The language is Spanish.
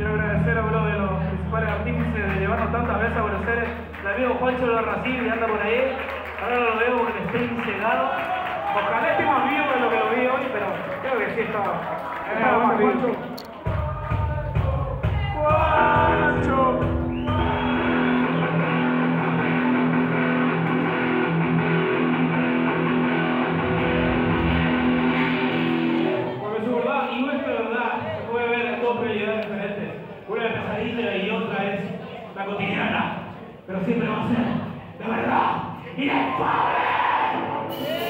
Quiero agradecer a uno de los principales artífices de llevarnos tantas veces a Buenos Aires, el amigo Juancho de Racil, que anda por ahí. Ahora no lo veo porque estoy cegado. Ojalá esté más vivo de lo que lo vi hoy, pero creo que sí estaba. estaba más Y otra es la cotidiana. Pero siempre va a ser de verdad y de pobre.